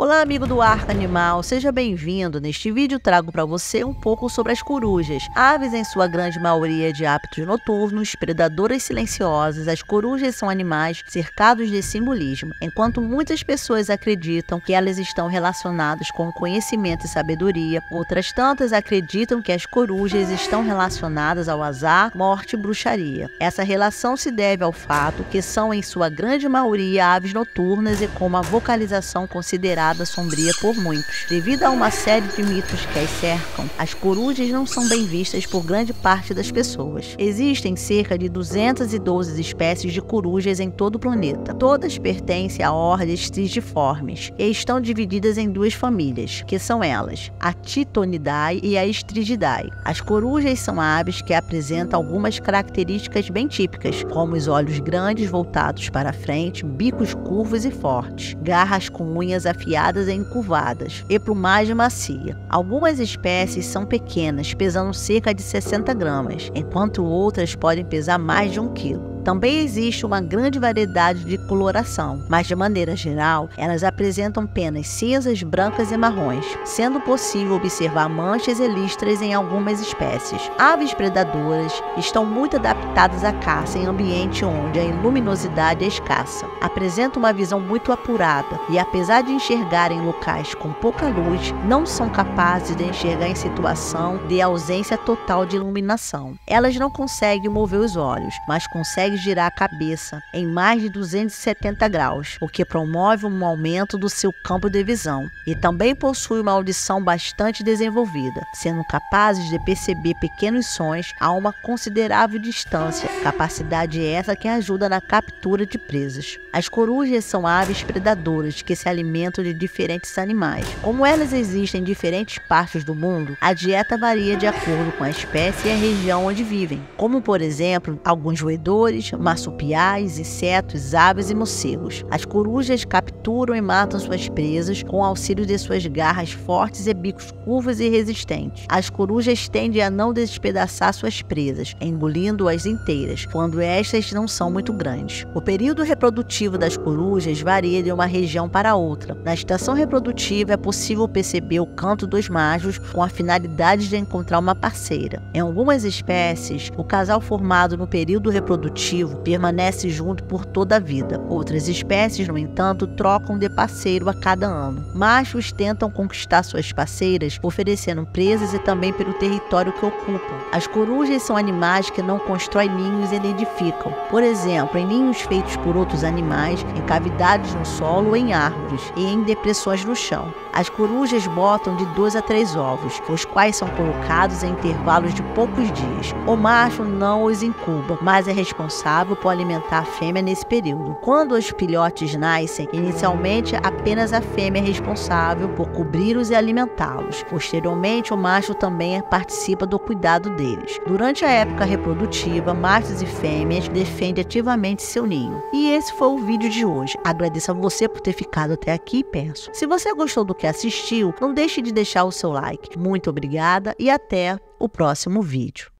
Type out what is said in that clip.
Olá, amigo do Arca Animal, seja bem-vindo. Neste vídeo trago para você um pouco sobre as corujas. Aves em sua grande maioria de hábitos noturnos, predadoras silenciosas, as corujas são animais cercados de simbolismo. Enquanto muitas pessoas acreditam que elas estão relacionadas com conhecimento e sabedoria, outras tantas acreditam que as corujas estão relacionadas ao azar, morte e bruxaria. Essa relação se deve ao fato que são em sua grande maioria aves noturnas e com uma vocalização considerada sombria por muitos. Devido a uma série de mitos que as cercam, as corujas não são bem vistas por grande parte das pessoas. Existem cerca de 212 espécies de corujas em todo o planeta. Todas pertencem à ordem Strigiformes e estão divididas em duas famílias, que são elas, a Titonidae e a Strigidae. As corujas são aves que apresentam algumas características bem típicas, como os olhos grandes voltados para frente, bicos curvos e fortes, garras com unhas afiadas afiadas e encurvadas, e plumagem macia. Algumas espécies são pequenas, pesando cerca de 60 gramas, enquanto outras podem pesar mais de um quilo. Também existe uma grande variedade de coloração, mas de maneira geral, elas apresentam penas cinzas, brancas e marrons, sendo possível observar manchas e listras em algumas espécies. Aves predadoras estão muito adaptadas à caça em ambiente onde a luminosidade é escassa. Apresentam uma visão muito apurada e, apesar de enxergar em locais com pouca luz, não são capazes de enxergar em situação de ausência total de iluminação. Elas não conseguem mover os olhos, mas conseguem consegue girar a cabeça em mais de 270 graus, o que promove um aumento do seu campo de visão. E também possui uma audição bastante desenvolvida, sendo capazes de perceber pequenos sons a uma considerável distância, capacidade essa que ajuda na captura de presas. As corujas são aves predadoras que se alimentam de diferentes animais. Como elas existem em diferentes partes do mundo, a dieta varia de acordo com a espécie e a região onde vivem, como por exemplo, alguns roedores marsupiais, insetos, aves e morcegos. As corujas capturam e matam suas presas com auxílio de suas garras fortes e bicos curvos e resistentes. As corujas tendem a não despedaçar suas presas, engolindo-as inteiras, quando estas não são muito grandes. O período reprodutivo das corujas varia de uma região para outra. Na estação reprodutiva é possível perceber o canto dos machos com a finalidade de encontrar uma parceira. Em algumas espécies, o casal formado no período reprodutivo permanece junto por toda a vida. Outras espécies, no entanto, trocam de parceiro a cada ano. Machos tentam conquistar suas parceiras, oferecendo presas e também pelo território que ocupam. As corujas são animais que não constroem ninhos e nidificam. Por exemplo, em ninhos feitos por outros animais, em cavidades no solo ou em árvores, e em depressões no chão. As corujas botam de dois a três ovos, os quais são colocados em intervalos de poucos dias. O macho não os incuba, mas é responsável por alimentar a fêmea nesse período. Quando os filhotes nascem, inicialmente apenas a fêmea é responsável por cobri-los e alimentá-los. Posteriormente, o macho também participa do cuidado deles. Durante a época reprodutiva, machos e fêmeas defendem ativamente seu ninho. E esse foi o vídeo de hoje. Agradeço a você por ter ficado até aqui e peço. Se você gostou do que assistiu, não deixe de deixar o seu like. Muito obrigada e até o próximo vídeo.